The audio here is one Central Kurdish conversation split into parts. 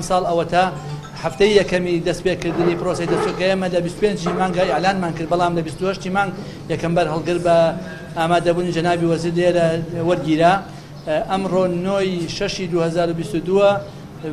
ئەمساڵ ئەوەتا هەفتەی یەکەمی دەستپێکردنی پرۆسەی دەستوەکە ئێمە لە 25 مانگا ئیعلانمان کرد بەڵام لە 28 مانگ یەکەم بەر هەڵگر بە ئامادەبوونی جەنابی وەزیر لێرە وەرگیرا ئەمڕۆ نۆی شەشی 2022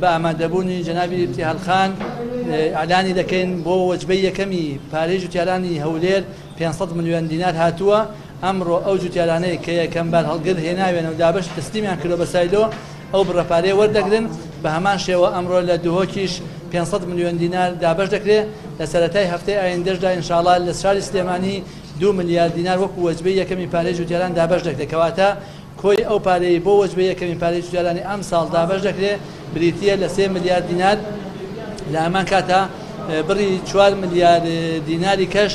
بە ئامادەبوونی جەنابی ابتیهالخان ئەلانی دەکەین بۆ وەجبەی یەکەمی پارێژ و تارانی هەولێر 500 ملیۆن دینار هاتووە ئەمڕۆ ئەو جوتیارانەی کە یەکەم بارهەڵگر هێناویانە و دابەش تەسلیمیان کردووە بە سایلۆ ئەو بڕە پارەیە وەردەگرن، بە هەمان شێوە ئەمڕۆ لە دهۆکیش پێنج سەد ملیۆن دینار دابەش دەکرێت، لە سەرەتای هەفتەی ئایندەشدا ئینشاڵا لە شاری سلێمانی دوو ملیار دینار وەکو وەجبەی یەکەمی پارەی جوتیاران دابەش دەکرێت، کەواتە کۆی ئەو پارەی بۆ وەجبەی یەکەمی پارەی جوتیارانی ئەمساڵ دابەش دەکرێت بریتییە لە سێ ملیار دینار، لە هەمان کاتدا بڕی چوار ملیار دیناری کەش.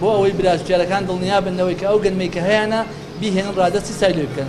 بۆ ئەوەی براژکێرەکان دڵنیا بن لەوەی کە ئەو گەنمەی کە هەیانە بیهێنن ڕادەستی سایلۆی بکەن.